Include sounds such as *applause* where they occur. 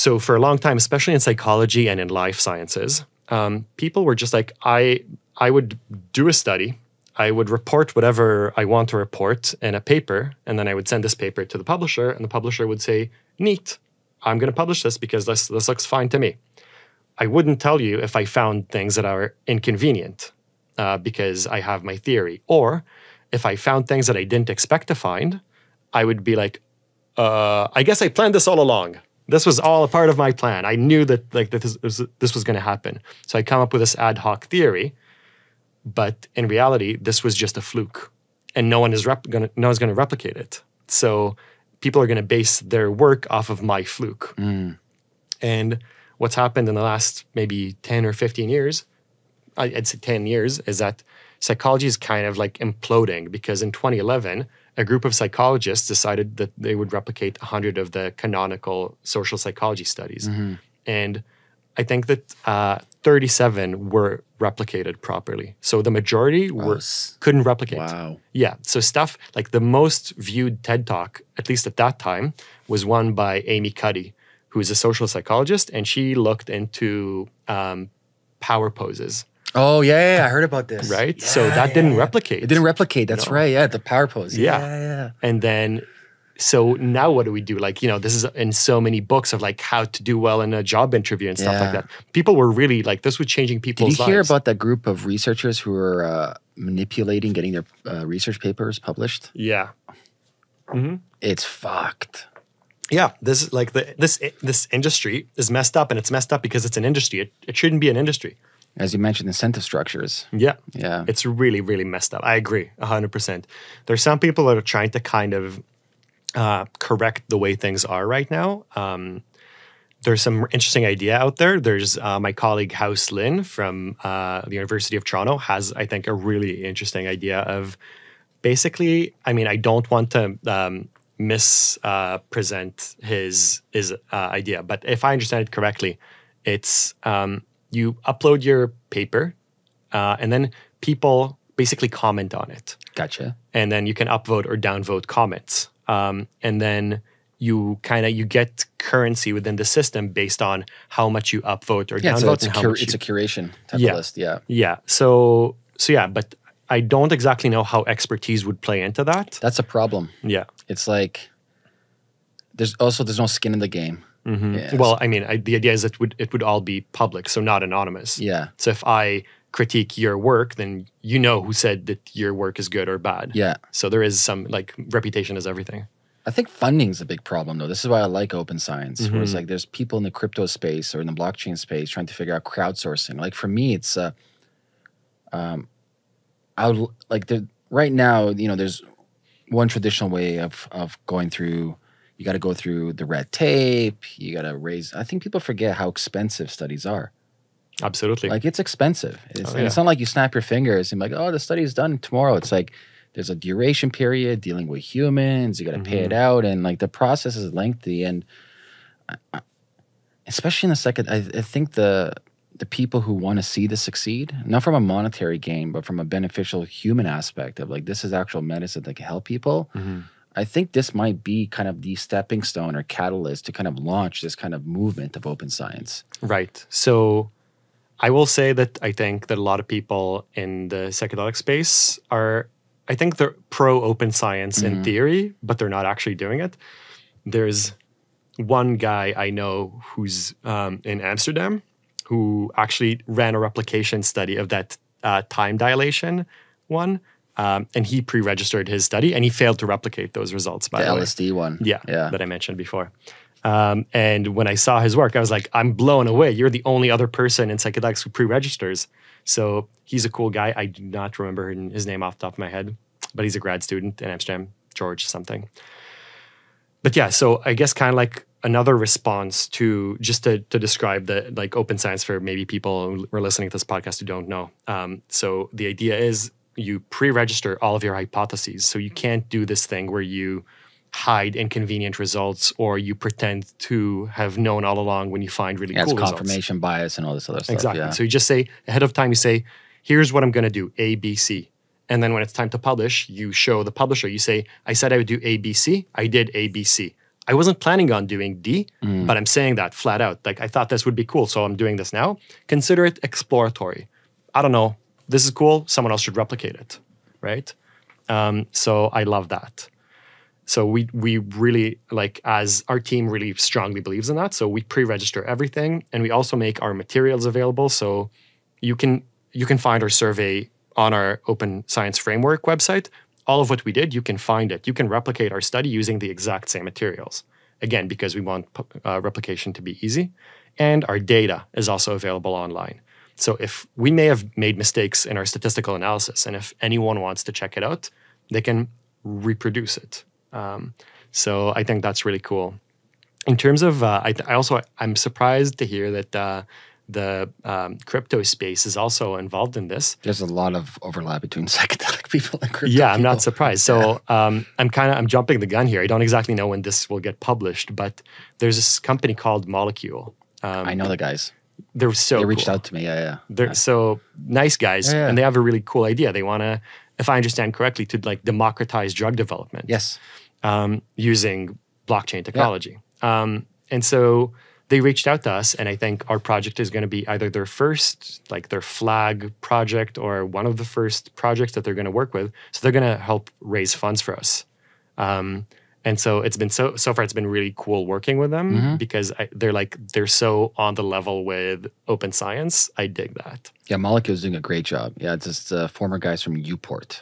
So for a long time, especially in psychology and in life sciences, um, people were just like, I I would do a study, I would report whatever I want to report in a paper, and then I would send this paper to the publisher, and the publisher would say, "Neat, I'm going to publish this because this this looks fine to me." I wouldn't tell you if I found things that are inconvenient uh, because I have my theory, or if I found things that I didn't expect to find, I would be like, uh, "I guess I planned this all along." This was all a part of my plan. I knew that like this was, this was going to happen. So I come up with this ad hoc theory, but in reality, this was just a fluke, and no one is rep- gonna no one's going to replicate it. So people are going to base their work off of my fluke. Mm. And what's happened in the last maybe ten or fifteen years, I'd say ten years, is that psychology is kind of like imploding because in 2011 a group of psychologists decided that they would replicate 100 of the canonical social psychology studies. And I think that uh, 37 were replicated properly. So the majority were s- couldn't replicate. Wow. Yeah. So stuff like the most viewed TED Talk, at least at that time, was one by Amy Cuddy, who is a social psychologist, and she looked into um, power poses, Oh yeah, yeah, I heard about this. right? so that yeah, didn't yeah. replicate. It didn't replicate. That's right. Yeah, the power pose. Yeah. Yeah, yeah. And then, so now what do we do? Like, you know, this is in so many books of like how to do well in a job interview and stuff like that. People were really like, this was changing people's. Did you hear lives. about that group of researchers who were uh, manipulating getting their uh, research papers published? yeah. It's fucked. Yeah, this is like the this this industry is messed up, and it's messed up because it's an industry. It, it shouldn't be an industry. As you mentioned, incentive structures. Yeah, Yeah. it's really really messed up. I agree hundred percent. There's some people that are trying to kind of uh, correct the way things are right now. Um, there's some interesting idea out there. There's uh, my colleague Hause Lin from uh, the University of Toronto has I think a really interesting idea of basically. I mean, I don't want to um, mispresent his his uh, idea, but if I understand it correctly, it's um, you upload your paper, uh, and then people basically comment on it Gotcha. and then you can upvote or downvote comments um, and then you kind of you get currency within the system based on how much you upvote or Yeah, downvote it's, a how much it's you, a curation type Yeah. of list. Yeah. yeah so so yeah but i don't exactly know how expertise would play into that That's a problem. yeah It's like there's also there's no skin in the game. Yeah. well i mean I, the idea is that would it would all be public so not anonymous Yeah. so if i critique your work then you know who said that your work is good or bad Yeah. so there is some like reputation is everything I think funding's a big problem though. This is why I like open science. Where Mm-hmm. it's like there's people in the crypto space or in the blockchain space trying to figure out crowdsourcing. Like for me, it's uh, um, I would like the right now. You know, there's one traditional way of of going through. You got to go through the red tape. You got to raise. I think people forget how expensive studies are. absolutely Like it's expensive. It's, Oh, and it's not like you snap your fingers and like, oh, the study's done tomorrow. It's like there's a duration period dealing with humans. You got to pay it Mm-hmm. out, and like the process is lengthy. And I- I- especially in the second, I, I think the the people who want to see this succeed, not from a monetary gain, but from a beneficial human aspect of like this is actual medicine that can help people. Mm-hmm. I think this might be kind of the stepping stone or catalyst to kind of launch this kind of movement of open science. Right. So I will say that I think that a lot of people in the psychedelic space are, I think they're pro open science in theory, but they're not actually doing it. There's one guy I know who's um, in Amsterdam who actually ran a replication study of that uh, time dilation one. Um, and he pre registered his study and he failed to replicate those results, by The the way. LSD one. Yeah, Yeah. that I mentioned before. Um, and when I saw his work, I was like, I'm blown away. You're the only other person in psychedelics who pre-registers. So he's a cool guy. I do not remember his name off the top of my head, but he's a grad student in Amsterdam, George something. But yeah, so I guess kind of like another response to just to, to describe the like open science for maybe people who are listening to this podcast who don't know. Um, so the idea is you pre-register all of your hypotheses. So you can't do this thing where you hide inconvenient results or you pretend to have known all along when you find really Yeah, cool it's results. confirmation bias and all this other stuff. Exactly. Yeah. So you just say ahead of time, you say, here's what I'm going to do, A, B, C. And then when it's time to publish, you show the publisher, you say, I said I would do A, B, C. I did A, B, C. I wasn't planning on doing D, Mm. but I'm saying that flat out. Like I thought this would be cool, so I'm doing this now. Consider it exploratory. I don't know. This is cool. Someone else should replicate it, right? Um, so I love that. So we we really like as our team really strongly believes in that. So we pre-register everything, and we also make our materials available. So you can you can find our survey on our Open Science Framework website. All of what we did, you can find it. You can replicate our study using the exact same materials. Again, because we want uh, replication to be easy, and our data is also available online. So if we may have made mistakes in our statistical analysis, and if anyone wants to check it out, they can reproduce it. Um, so I think that's really cool. In terms of, uh, I, I also I'm surprised to hear that uh, the um, crypto space is also involved in this. There's a lot of overlap between *laughs* psychedelic people and crypto. Yeah, I'm people. not surprised. So um, I'm kind of I'm jumping the gun here. I don't exactly know when this will get published, but there's this company called Molecule. Um, I know the guys. They're so They reached cool. out to me. Yeah, yeah. They're so nice guys, Yeah, yeah. and they have a really cool idea. They want to, if I understand correctly, to like democratize drug development Yes. um, using blockchain technology. Um, and so they reached out to us, and I think our project is going to be either their first, like their flag project, or one of the first projects that they're going to work with. So they're going to help raise funds for us. Um, and so it's been so so far. It's been really cool working with them Mhm. because I, they're like they're so on the level with open science. I dig that. Yeah, Molecule's doing a great job. Yeah, it's just uh, former guys from Uport.